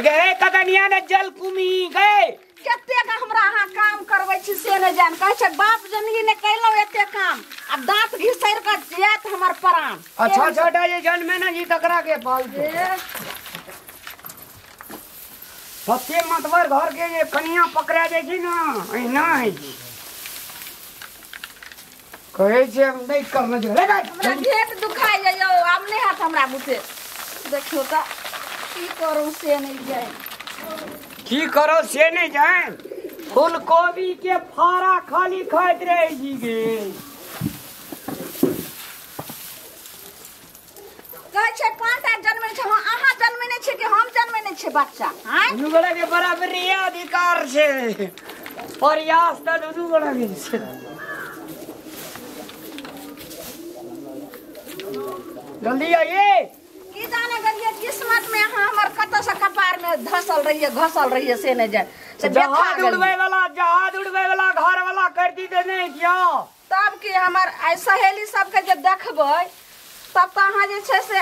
गए कदनिया ने जल कुमी गए। कतेक हमरा अहाँ काम करबै छी से नहि जान। कहै छै बाप ज़िंदगी ने कैलौ एते काम आ दांत घिसैर के जात हमर प्राण। अच्छा छोटा ये जन्मे ना जी तकरा के पाल दे सत्य मतबर घर के ये कनिया पकड़ा जाए छी ना अहिना है जी कहे छै हम नहीं करना ले हमरा घेट दुखाइ जाइयो आब नहि हाथ हमरा बुते देखियो तऽ। की करू से नहि जाय की करो से नहीं जाए? फूल गोभी के फारा खाली खाइत रहे जी गे कहै छै पाँचटा जन्मे छै हाँ, अहाँ जन्मेने छियै कि हम जन्मेने छियै बच्चा? आँय? दुनू गोड़ा के बराबरी अधिकार छै। प्रयास तऽ दुनू गोड़ा के छै। जल्दी आइए की जाने गेलियै किस्मत में अहाँ हमर कतऽ धसल रहियै घसल रहियै से नहि जाय से देखा जहाज़ गेलियै। उड़बै वाला जहाज़ उड़बै वाला घर वाला कर दी देने क्या? तब की हमर आइ सहेली सबके जे देखबै तब तऽ अहाँ जे छै से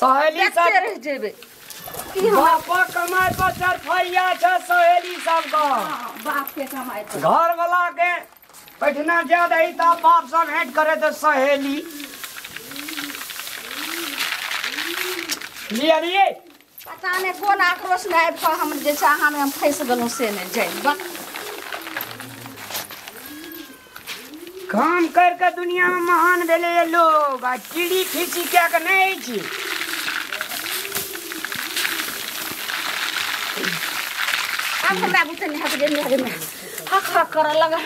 सहेली सब रह जेबै। की बापा कमाए पर चरफरिया छै सहेली सबका। हाँ, बाप के कमाइ पर। घर वाला के बैठना ज़्यादा ही था बाप सब भेंट करे तो सहेली। लिए लिए पता नहि कोन आक्रोश में आबि कऽ हम जे छै अहाँ हम फँसि गेलहुँ से नहि काम कर के दुनिया में महान भेले लोग आ चिड़ी खींची क्या के नहीं छी आब हमरा बुते नहि गेल नहि हट हक हक करऽ लगल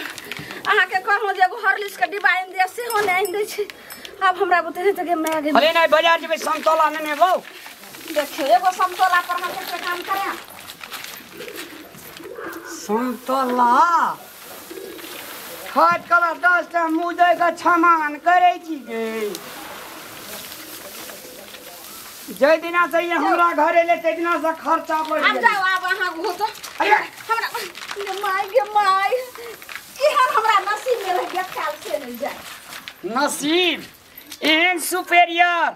अहाँके कहलहुँ जे एगो हॉर्लिक्स के डिब्बा आनि दिअ सेहो नहि आनि दै छै। आब हमरा बुते नहि तऽ गे माय अरे नहीं बाज़ार जेबै संतोला नेने बहु देखियो एगो समतोला पर हम कते काम करे संतोला हाथ कला दस टा मुदे का छमान करे छी गे जय दिना से ये हमरा घर एले ते दिना से खर्चा बढ़ गेल जाओ आब अहाँ घुसो अरे हमरा माय गे माय केहन हमरा नसीब में रह गया ख्याल से नहीं जाए नसीब एहन सुपेरियर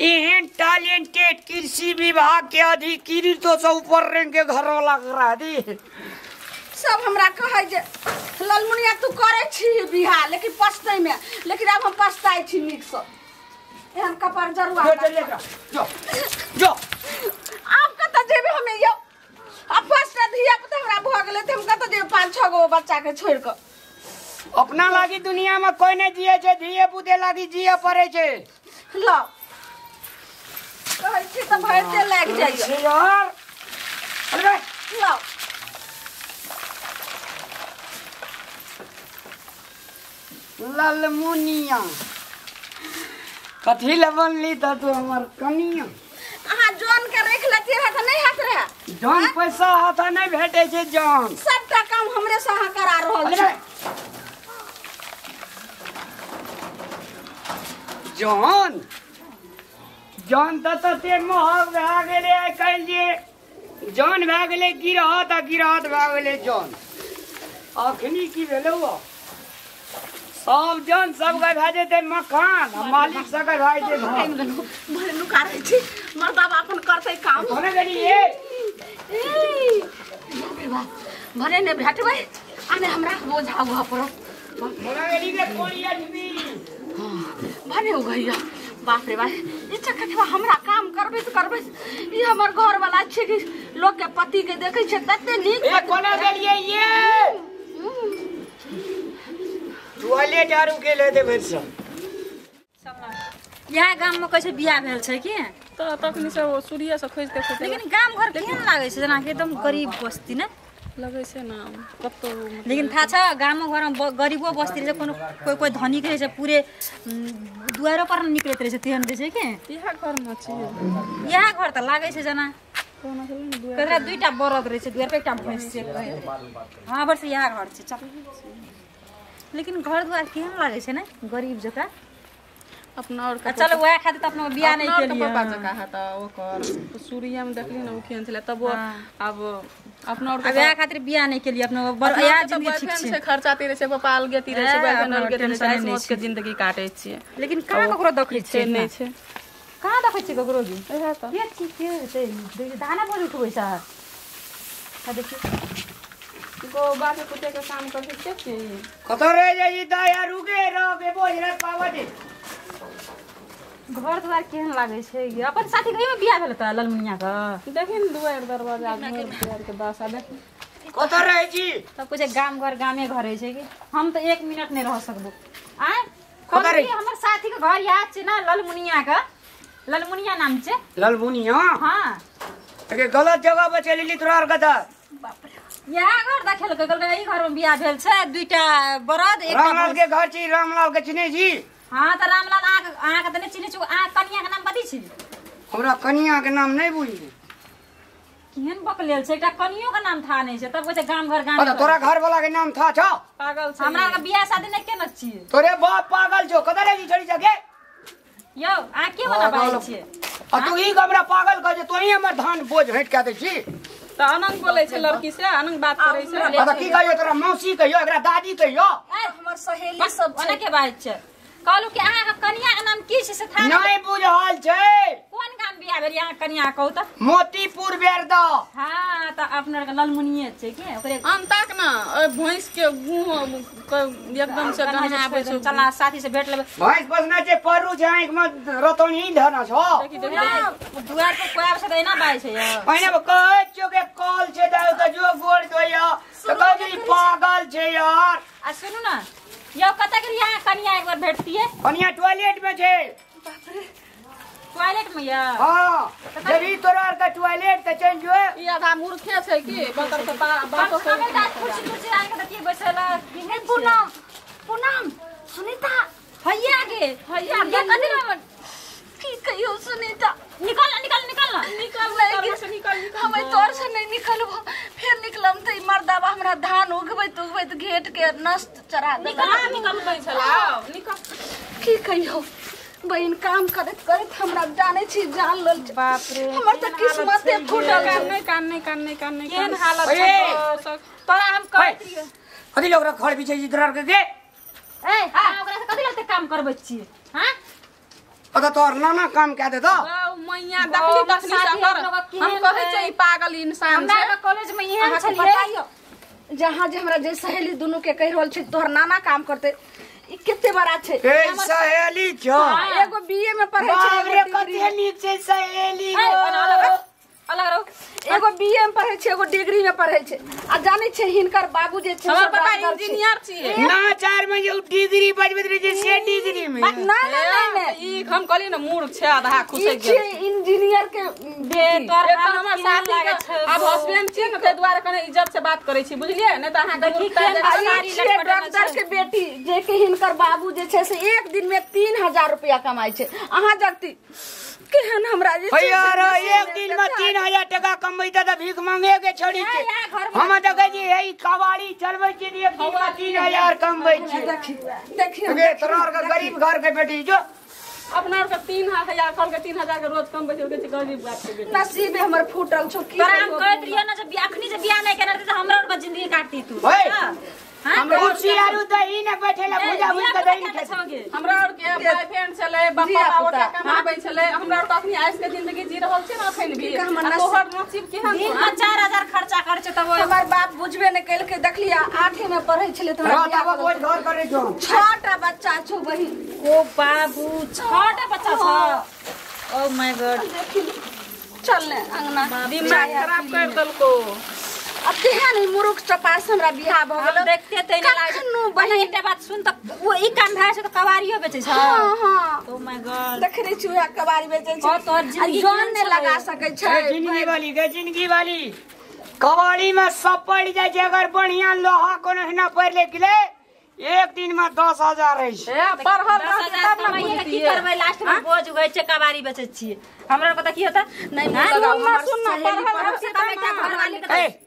एहन टैलेंटेड कृषि विभाग के अधिकारी तो ऊपर रैंक के घर वाला करा दी सब हमरा कहे जे ललमुनिया तू करे छी बिहार? लेकिन पछतै में। लेकिन अब हम पछताई छी नीक से एहन कपर जरुआ जो जा, आब कतऽ जेबै हमें यौ? अब पाँचटा धिया पुता हमरा भऽ गेलै तऽ हम कतऽ जेबै? पाँच छः गो बच्चा के छोड़ि कऽ। अपना लागी दुनिया में कोई नहीं जिए छे धिये पुते लागी जिए पड़े छे। लो कहै लागि यार अरे ललमुनिया कथी ले बनली त तू हमर कनिया? अहाँ जोन के रख लेतियै रहे तऽ नहि हाथ रहे? जौन पैसा हाथ नहीं भेटे छे जौन। सबटा काम हमरे से अहाँ करा रहल छी। जौन? जौन त तते महग भए गेलै आइ काल्हि जे। जौन भए गेलै गिरहत आ गिरहत भए गेलै जौन। अखनी की भेलै ओ सब जौन सबके भए जेतै मकान आ मालिक सबके भए जेतै नुका रहै छी। मर्दाबा अपन करतै काम। ने भेटबै आ ने हमरा बोझा हुआ पड़त गेली भने हो गइया बाप रे बाप ई चक्का हमरा काम करबै तऽ करबै ई हमर घर वाला छै कि लोग के पति के देखे छै तते नीक ए कोने गेलिए ये? टॉयलेट आरू के ले दे भरि सब यहाँ गाममे कहै छै बियाह भेल छै कि? तऽ तखनी से ओ सूर्य से खोजि के लेकिन गाम घर केहन लागै छै? जेनाकि एकदम गरीब बस्ती ने? लेकिन थाहा छ गाउँमा घरमा गरिबो बस्ती रहेछ कोही कोही कोही धनीको रहेछ पुरै दुवारो पर्न निक्लेत रहेछ त्यो रहेछ कि? यहाँ घर त लागेछ जना त्यसलाई दुईवटा बरद रहेछ दुवारको एउटा भैँस यहाँ घर छ लेकिन घरद्वार केही लागेको छैन गरिब जग्गा अपना और चल वएह खातिर त अपना बियाह नहि के केलियै पापा जकाँ है तऽ ओकर सूर्य में देखली ना मुखियन छलै तब वो हाँ। अब अपना और वएह खातिर बियाह नहि केलियै अपना बर- इएह ज़िंदगी ठीक छै छै। खर्चा तीरे छै पापा अलगे तीरे छै अपना अलगे तीरे छै मौत के ज़िंदगी काटै छियै। लेकिन कहाँ ककरो देखै छै छियै छै। कहाँ देखै छी ककरो भी? इहे त। के छी के ते दाना बोल उठबै सा आ देखि गो बाके कुटे के काम कर के के? छी कत रह जाई दया रुके रह के बोझ रे पावा दे घर द्वार केहन लागै छै? अपन साथी कहियो बियाह भेल त ललमुनिया क देखी न दुआर दरवाज़ा घर दुआर के दशा देखी। कत रह जी सब कुछ गाम घर गामे घर होइ छै कि? हम त एक मिनट नहीं रह सकबो। आय कतऽ रही? हमर साथी के घर याद छै ना ललमुनिया का ललमुनिया नाम छै। ललमुनिया? हाँ। के गलत जगह पर चली ली तोरा कथा यहाँ घर देखेल के कहलकै ई घर में बियाह भेल छै दुईटा बरद एकटा रामलाल के घर छी रामलाल के चिन्हे जी हाँ त रामलाल अहाँ अहाँ के त नहीं चिन्है छु अहाँ कनिया के नाम कथी छै हमरा कनिया के नाम नहीं बुझी केहन बकलेल छै? एकटा कनियो के नाम था नहीं छै तब कहै छै गाम घर गाम अच्छा तोरा घर। वाला के नाम था छ। पागल छै। हमरा के बियाह शादी नहीं केने छियै? तोरे बाप पागल छो कत रह जी छोड़ी सके यौ अहाँ के बना पागल। पाबै छियै? आ तू ई हमरा पागल कह जे तोही हमर धान बोझ भेंट कए दै छी? त अनंग बोलै छै लड़की से अनंग बात करै छै। आ त की कहियो तोरा मौसी कहियो एकरा दादी कहियो? हमर सहेली सब ओने के बात छै। कहलू कि अहाँ कनिया के नाम की छै से था नहीं बुझल छै। कोन गाम बियाह भेल? अहाँ कनिया कहू त मोतीपुर बेरदा हाँ त अपना के ललमुनिये छै के? ओकरे अंताक न ओइ भैंस के गुह एकदम से कनिया गहना आबै छै। चला साथी से भेट लेबै। भैंस बसना छै पररू छै आँख में रतौनी धना छ। दुआर पर छै त एना बाय छै पहिने कहै छियो के कॉल छै त जो गोड़ धोइया त कहै पागल छै यार। आ सुनू न यौ कतऽ के यहाँ कनिया एक बार भेटतियै कनिया टॉयलेट में छै। टॉयलेट में यौ? हाँ जरी तोरा का टॉयलेट त चल जो ई आधा मूर्खे छै की? बकर के बातो से कुर्सी तुर्सी आनि के देखिए बैसल है पूनम पूनम सुनीता हैया गे हैया कथी में की कहियो सुनीता? निकल निकल निकल। निकल निकल से निकल निकल हम तोर से नहीं निकलबो। फिर निकलम त ई हमरा धान उगबैत उगबैत घेट के नष्ट चढ़ा दे कहाँ निकलबै छलाउ निकल। की कहियो? बहिन काम करैत करैत हमरा जाने छी जान लल बाप रे हमर त किस्मते फूटल कान छै। कान कान कान केहन हालत! छै तोर? हम कहैत रहियै कथी लोग खड़ पीछे जी तोरा के के ए अहाँ ओकरा से कथी लगते काम करबै छियै? हाँ? अत तोर नाना काम कए दे तो मैया देखली तखनी साथी से हम कर हम कहै? छै ई पागल इंसान छै। के कॉलेज में इहे छलिए बताइयो। जहाँ जे हमरा जे सहेली दुनू के कहि रहल छै तोहर नाना काम करते ई केते बड़ा छै। ए सहेली छ। एगो बीए में पढ़ै छै बाप रे कते नीक छै। सहेली अलग रहो एगो बीए में पढ़ै छै एगो डिग्री में पढ़ै छै। आ जानै छै हिनकर बाबू जे छै हमर छै। इंजीनियर छियै। ना चार में जो डिग्री बजबैत रहे छै से डिग्री में नहीं नहीं नहीं ई हम कहली न मूर्ख छै आधा खुसै छै गेल। इंजीनियर के आब हस्बैंड छियै न ताहि दुआरे कने इज़्ज़त से बात करै छी बुझलियै? नहि तऽ अहाँके डॉक्टर के बेटी जे कि हिनकर बाबू जे छै से एक दिन में तीन हज़ार रुपया कमाई छै। अहाँ जगती केहन हमरा जे छै यार एक दिन में तीन हज़ार टका कमैते तऽ भीख मांगे के छोड़ी के हम तऽ कहै छी हे ई कबाड़ी चलबै छी एक दिन में तीन हज़ार कमबै छी। देखी। देखी गे तोरा के गरीब घर के बेटी जो। अपना के तीन हज़ार कहलकै तीन हज़ार के रोज कम कहै गरीब बात के नसीब हमर फूटल छौ की हम कहत कहैत ना जब अखनी से बियाह नहीं केने रहती तो हमरा और ज़िंदगी काटती तू? कुर्सी आरू दही ने बैठेला भुजा भुज के दही छौगे? हमरा और के बॉयफ्रेंड छलै बापा। ओटा कमाबै छलै हमरा और अखनी आइस के ज़िंदगी जी रहल छै न अखन भी। की तोहर नसीब केहन दिन छौ? में चार हज़ार खर्चा करे छै तब हमर बाप बुझबे नहीं कैलकै देखलिए आठे में पढ़ै छलै रात बियाह बोझ घर करे जो छटा बच्चा छौ बहिन। ओ बाबू छटा बच्चा छ? ओ माय गॉड चल ने अंगना। दिमाग खराब कर देलको। अब केहन ई मुरुख चपास हमरा बियाह हम गेलै। देखते ते नहीं लागे कखनो बहिन बहिन बात सुन त वो ई काम भए छै त कवारियो बेचै छ। हाँ हाँ। ओ माय गॉड देखने छी उहे कबाड़ी बेचै छै। और तोहर ज़िंदगी जान छलै? लगा सकै छै। ज़िंदगी वाली गे ज़िंदगी वाली। कबाड़ी में सब पड़ जाए छै अगर बढ़िया लोहा कोनो हिना पड़ ले गेले एक दिन में दस हज़ार रहे छै। ए पढ़ल तब न के की करबै? लास्ट में बोझ उगै छै कबाड़ी बेचै छियै। हमरा पता की होता? नहीं हाँ? सुन ना, ना, पढ़ल कम से घरवाली के ए ए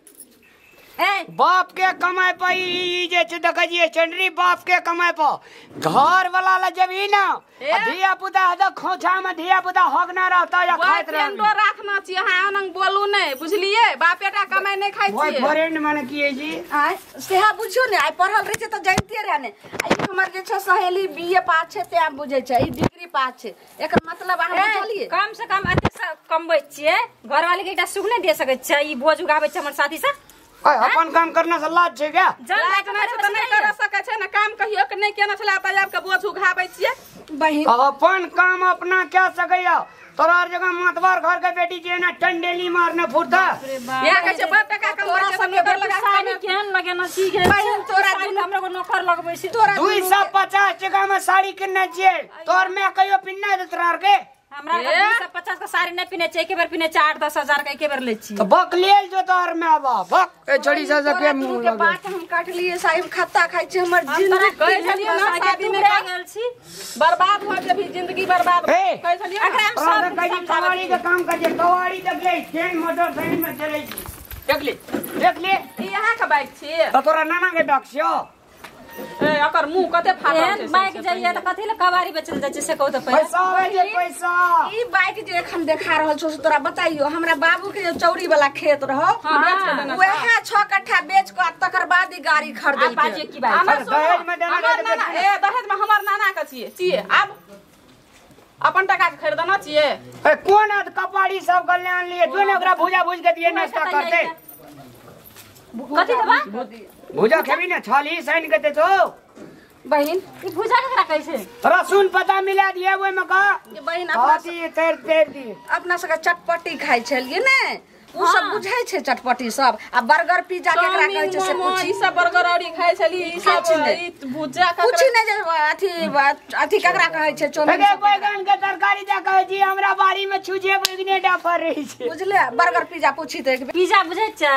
बाप के कमाए पर ई जे छै देखै छियै चंडरी बाप के कमाए पर घर वाला ला जब ही ना ए? धिया पुता हद खोछा में धिया पुता हक ना रहता या बॉयफ्रेंडो रह राखना छियै अहाँ ओनंग बोलू नहीं बुझलिए? बापेटा कमाई नहीं खाई छियै बॉयफ्रेंड माने की है जी। आय सेहा बुझियो ने आइ पढ़ल रहे छै तऽ जानिते रहे ने। आ ई हमर जे छै सहेली बीए पास छै तें बुझै छै ई डिग्री पास छै। एकर मतलब अहाँ ए, बुझलिए? कम से कम अते सा कमबै घर घरवाली के एकटा सुख नहि दे सकै छियै ई बोझ उगाबै छै हमर साथी सब। ओए, अपन काम करना से लाज छै क्या? जन लायक नहि छै तऽ नहि कर सकै छै ने काम कहियो के नहि केना छलै तऽ आबि के बोझ उघाबै छियै। बहिन। अपन काम अपना क्या सकैया? तोरा आर जगह मतवार घर के बेटी जे ना टंडेली मारने फुरता। यहाँ कहै छै बड़ टका तोरा संगे तऽ बड़ लगा साड़ी केहन लगेना सीख बहिन, तोरा दुनू- हमरा को नौकर लगबै छै। तोरा दुई सौ पचास टका में साड़ी किनने छियै। तोर मैं कहियो पिन्ना दे तोरा के हमरा ए? पचास का साड़ी नहीं पीने चाहिए एक बेर पीने चाहिए दस हज़ार का एक बेर ले छी तो बक लेल जो तोर मैं बा बक। ए छोड़ी सा के मुँह लगे। बात हम काट लिए साहिब खत्ता खाइ छै हमर ज़िंदगी छलियै छलियै ना, शादी में में गेल छी बर्बाद हो जेबी ज़िंदगी बर्बाद! कहै एकरा हम सब कवाड़ी के काम कर जे कवाड़ी तक ले ट्रेन मोटरसाइकिल में चले छी। देख ले देख ले ई अहाँ के बाइक छियै? तो तोरा नाना के डक छियो। ए, एकर मुँह कते फाटल छै बाइक जाइए। तऽ कथी ले कबाड़ी बेचल जाइ छै से कहू पहिले। पैसा जे पैसा। ई बाइक जे एखन देखा रहल छौ से तोरा बताइयो हमरा बाबू के जे चौरी वाला खेत रहो हाँ, के देना वएह छह कट्ठा बेच के तकर बाद ई गाड़ी आप खरीद बाजिए की बात? हमर दहेज में देना हमर नाना ए दहेज में हमर नाना के छियै छियै आब अपन टका के खरीदना छियै। ए कोन आद कपाड़ी सब कल्याण लिए? जो ओकरा भुजा भुज के दिए नाश्ता करते। कथी देबा? भुजा खेबी ना छाली साइन के दे तो बहिन ई भुजा केकरा छै? रसून पता मिला दिए ओइ में का ये बहिन अपना हाथी तेर तेर दी अपना सबके चटपटी खाइ छलियै ने? उ सब हाँ। बुझै छै चटपटी सब। आ बर्गर पिज्जा केकरा कहै छै से पूछी। ई सब बर्गर औरी खाइ छली ई सब। ई पूछी ककरा ने जे अथी अथी केकरा कहै छै चौमिन अरे बैगन के तरकारी दे कहै छी हमरा बाड़ी में छुछे बैगने डाफर रही छै। बुझले बर्गर पिज्जा पूछी एक पिज्जा बुझै छै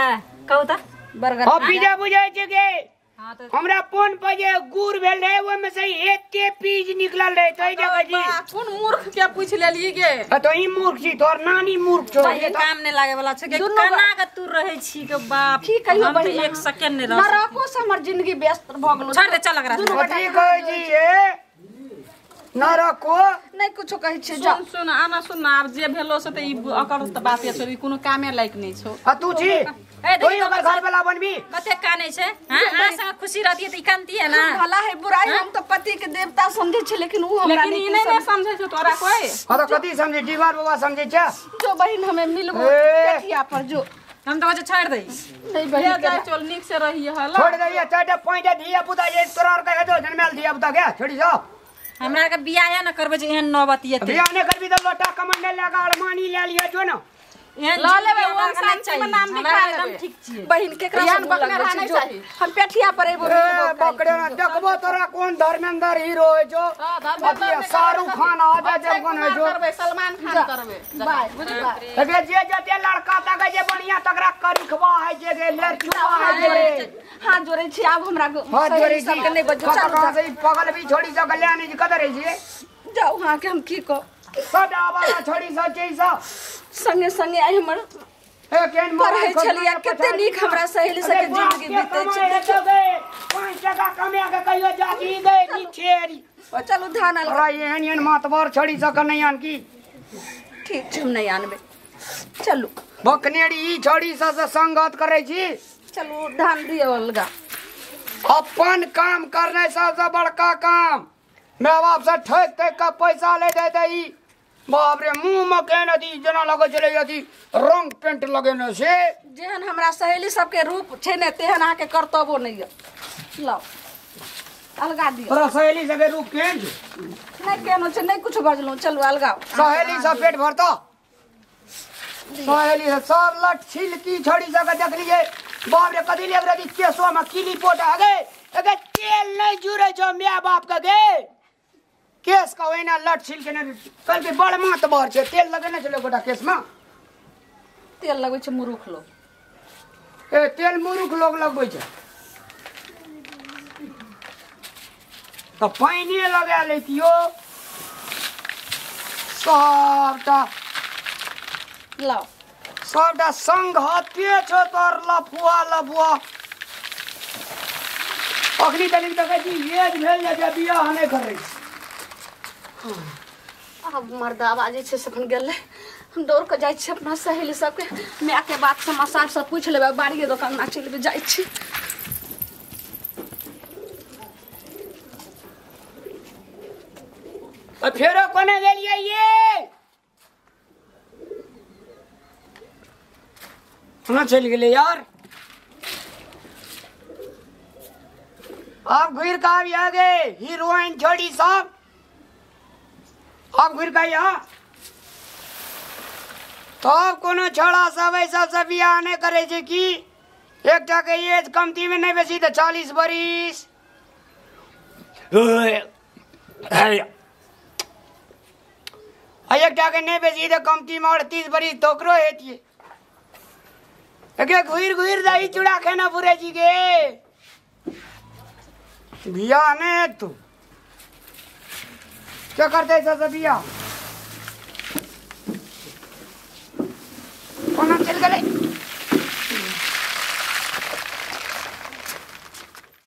कहू तऽ। बर्गर अब पिज्जा बुझाइ छै हाँ तऽ हमरा फ़ोन पर जे गुड़ भेल रहे ओइ में से एके पीज निकलल रहे तो जगह जी। बा, कोन मूर्ख के पूछ लेली गे? तो ई मूर्ख छी तोर नानी मूर्ख छौ। भाई काम नहीं लागे वाला छै के दुनू केना के तू रहै छी के बाप। की कहियो बहिन एक सेकंड नहीं रह नरको से हमर ज़िंदगी व्यस्त भऽ गेलो। छोड़ दे चल एकरा से। कथी कहै छी ए नरको नहि कुछो कहै छै सुन सुन आना सुन ना आब जे भेलो से त ई अकर त बाते छोड़ी कोनो कामे लायक नहीं छौ। आ तू छी? ए, तू ओकर घर वाला बनबी कते काने छै? हाँ अहाँ संग खुशी रहती है ई कानती है ना। भला है बुराई हम तो पति के देवता समझे छै लेकिन उ हमरा लेकिन ई नहीं नहीं ने तोरा कोई? हाँ तो कथी समझे? डिबार बाबा समझे छ? जो बहिन हमें मिलबो देखिया पर जो। हम तो छोड़ दई नहीं ले बहिन चल नीक से रही हला। छोड़ दे ये पॉइंट धिया पुता ये तोरा और कहे तो जन्मेल धिया पुता क्या छोड़ी जा हमरा के बियाह न करबे जे एहन नौबत येते बियाह ने करबी तो लोटा कमंडल लगा अलमानी ले लिया जो ना। बहिन जो चाही। हम पेठिया पर पकड़े ना देखबो तोरा कौन धर्मेंद्र हीरो है जो हाँ, ने शाहरुख खान आ जा अक्षय जब कौन है जो। सलमान खान करबै। बाय जे जते लड़का तके जे बढ़िया तकरा करिखवा है जे गे लड़किया है जे हाथ जोड़े छी आब हमरा को हाथ जोड़े छी। सबके नहीं बजो पगल भी छोड़ी सा कल्याणी जी कदर है जी जाओ हाँ के हम की को सदा वाला छोड़ी सा चीज़। सा संगे संगे आई हमर ए केन पढ़ै छलियै कते नीक हमरा सहेली सबके ज़िंदगी बीते छै। पाँच टका कमा के कहियो जाती गए नीचेरी। ओ चलू धान एहन एहन मातबर छोड़ी सक नहीं आन की। ठीक छै हम नहीं आनबे। चलू। बकनेरी ई छोड़ी सा से संगत करे छी। चलू धान दियो अलगा। अपन काम करने सबसे बड़का काम। माय बाप से ठक ठक के पैसा ले दे दई बाप रे मुँह में केन अथी जना लगे चले अथी रंग पेंट लगेने से। जेहन हमरा सहेली सबके रूप छै ने तेहन अहाँके कर्तव्यो नहीं है लाओ अलगा दियो। तोरा सहेली सके रूप केन छै? नहीं केनो छै नहीं कुछ बजलू चलू अलगाओ सहेली से पेट भरता? सहेली सब लट छिलकी छोड़ी सके देखलिए बाप रे कदी ले रही केसो में किली पोट आ गए अगे तेल नहीं जुरे जो माय बाप का गे। केस का ओइना लट छिल के कल के बड़ मात बर छे तेल लगेने छले गोटा केस में। तेल लगबै छै मुरुख लोग। ए तेल मुरुख लोग लगबै छै। तो पाइने लगा लेतियो। सबटा लाओ। सबटा संग हते छो तोर लफुआ लफुआ। अखनी तनिक तऽ कहै छी एज भेल जाइ छै बियाह नहि करै। छी अब मर्दा आवाज़ छै से अपन गेलै हम दौड़ कऽ जाइ छी अपना सहेली सबके। मायके बात समाचार सब पूछि लेबै बाड़िए दोकान चलि जेबै जाइ छी। आ फेरो कोने गेलियै ये? कहाँ चलि गेलै यार? अब घुर का भी आ गए, हीरोइन छोड़ी सब। अब घुर यहाँ तब कोनो छोड़ा सब एहि सबसे बियाह नहि करे छै की? एकटा के एज कमती में नहीं बेसी तऽ चालीस बरिस। आ एकटा के नहीं बेसी तऽ कमती में अड़तीस बरिस तो ओकरो हेतिए एके घुर घुर दही चूड़ा खाना पुरे जी के। बियाह नहीं है तू। क्या करते सब बियाह कोना चल गए